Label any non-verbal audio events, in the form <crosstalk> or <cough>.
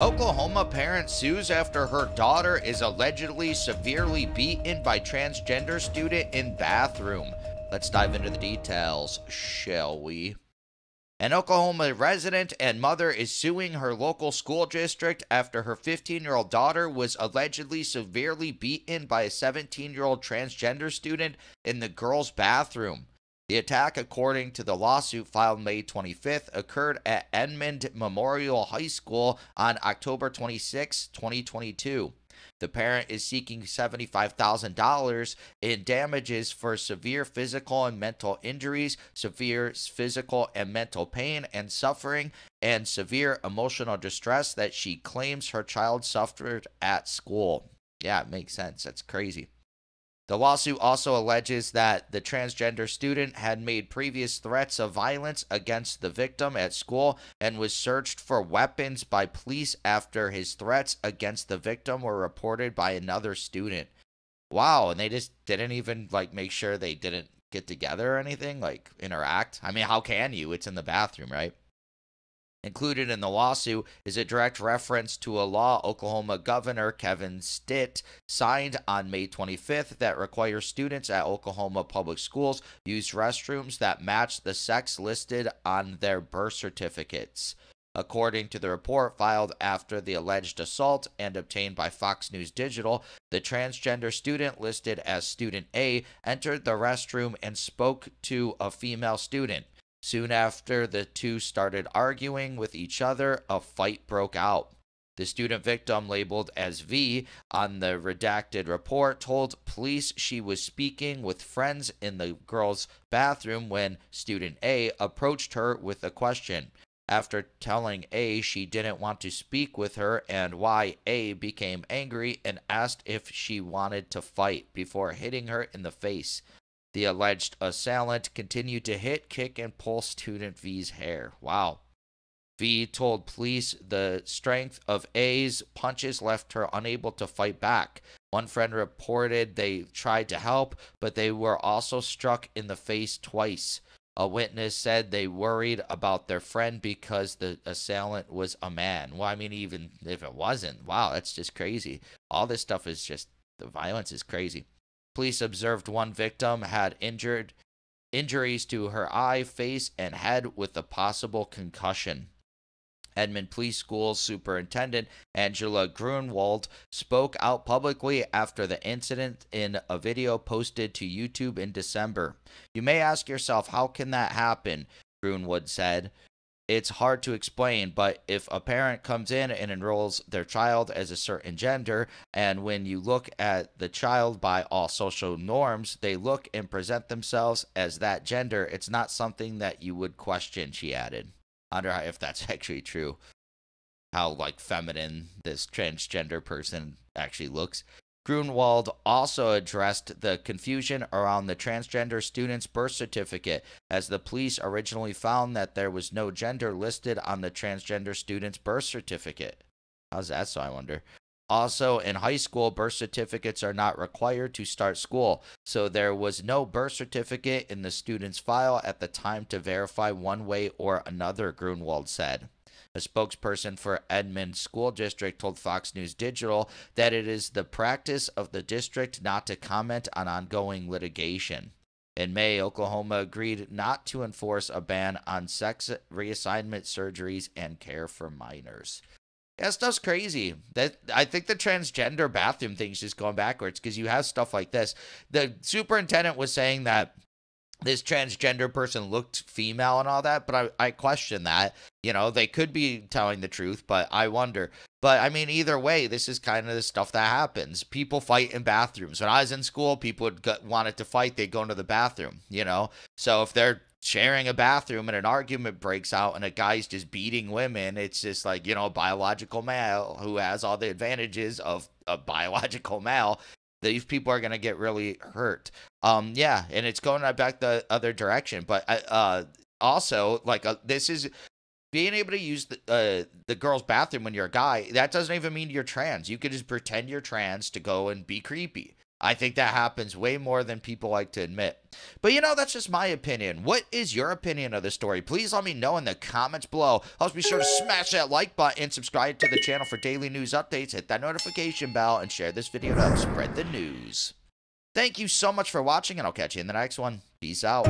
Oklahoma parent sues after her daughter is allegedly severely beaten by transgender student in bathroom. Let's dive into the details, shall we? An Oklahoma resident and mother is suing her local school district after her 15 year old daughter was allegedly severely beaten by a 17 year old transgender student in the girls' bathroom. The attack, according to the lawsuit filed May 25th, occurred at Edmond Memorial High School on October 26, 2022. The parent is seeking $75,000 in damages for severe physical and mental injuries, severe physical and mental pain and suffering, and severe emotional distress that she claims her child suffered at school. Yeah, it makes sense. That's crazy. The lawsuit also alleges that the transgender student had made previous threats of violence against the victim at school and was searched for weapons by police after his threats against the victim were reported by another student. Wow, and they just didn't even like make sure they didn't get together or anything, like interact. I mean, how can you? It's in the bathroom, right? Included in the lawsuit is a direct reference to a law Oklahoma Governor Kevin Stitt signed on May 25th that requires students at Oklahoma public schools use restrooms that match the sex listed on their birth certificates. According to the report filed after the alleged assault and obtained by Fox News Digital, the transgender student listed as Student A entered the restroom and spoke to a female student. Soon after the two started arguing with each other, a fight broke out. The student victim, labeled as V on the redacted report, told police she was speaking with friends in the girl's bathroom when student A approached her with a question. After telling A she didn't want to speak with her and why A became angry and asked if she wanted to fight before hitting her in the face. The alleged assailant continued to hit, kick, and pull student V's hair. Wow. V told police the strength of A's punches left her unable to fight back. One friend reported they tried to help, but they were also struck in the face twice. A witness said they worried about their friend because the assailant was a man. Well, I mean, even if it wasn't, wow, that's just crazy. All this stuff is just, the violence is crazy. Police observed one victim had injured injuries to her eye, face, and head with a possible concussion. Edmond Police School Superintendent Angela Grunewald spoke out publicly after the incident in a video posted to YouTube in December. You may ask yourself, how can that happen? Grunewald said it's hard to explain, but if a parent comes in and enrolls their child as a certain gender, and when you look at the child by all social norms, they look and present themselves as that gender, it's not something that you would question, she added. I wonder if that's <laughs> actually true. How, like, feminine this transgender person actually looks. Grunewald also addressed the confusion around the transgender student's birth certificate, as the police originally found that there was no gender listed on the transgender student's birth certificate. How's that so, I wonder? Also, in high school, birth certificates are not required to start school, so there was no birth certificate in the student's file at the time to verify one way or another, Grunewald said. A spokesperson for Edmond School District told Fox News Digital that it is the practice of the district not to comment on ongoing litigation. In May, Oklahoma agreed not to enforce a ban on sex reassignment surgeries and care for minors. That stuff's crazy. That I think the transgender bathroom thing's just going backwards because you have stuff like this. The superintendent was saying that this transgender person looked female and all that, but I, I question that. You know, they could be telling the truth, but I wonder. But I mean, either way, this is kind of the stuff that happens. People fight in bathrooms. When I was in school, people would wanted to fight, they'd go into the bathroom, you know? So if they're sharing a bathroom and an argument breaks out and a guy's just beating women, it's just like, you know, a biological male who has all the advantages of a <laughs> biological male these people are going to get really hurt. Um, yeah, and it's going right back the other direction. But uh, also, like, uh, this is being able to use the uh, the girl's bathroom when you're a guy. That doesn't even mean you're trans. You could just pretend you're trans to go and be creepy. I think that happens way more than people like to admit. But you know, that's just my opinion. What is your opinion of the story? Please let me know in the comments below. Also, be sure to smash that like button, subscribe to the channel for daily news updates, hit that notification bell, and share this video to help spread the news. Thank you so much for watching, and I'll catch you in the next one. Peace out.